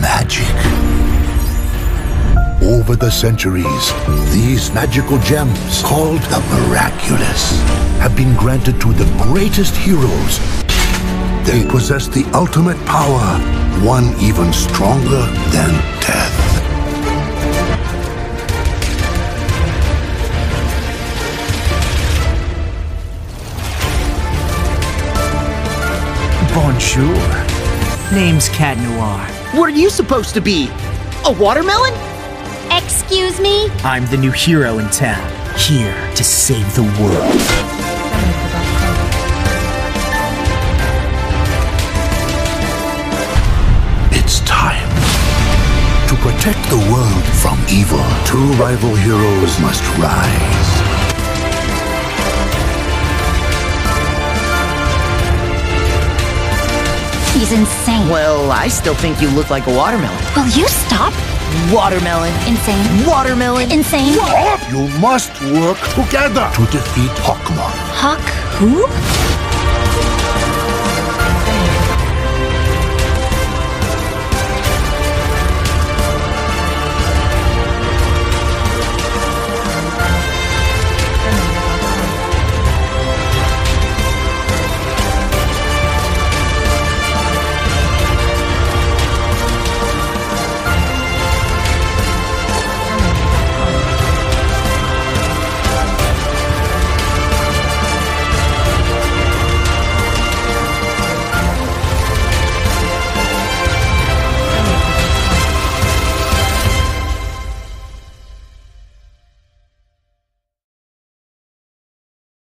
magic. Over the centuries, these magical gems, called the miraculous, have been granted to the greatest heroes. They possess the ultimate power, one even stronger than death. Bonjour. Name's Cat Noir. What are you supposed to be? A watermelon? Excuse me? I'm the new hero in town, here to save the world. It's time. To protect the world from evil, two rival heroes must rise. He's insane. Well, I still think you look like a watermelon. Will you stop? Watermelon. Insane. Watermelon. Insane. Stop! You must work together to defeat Hawkmoth. Huck who?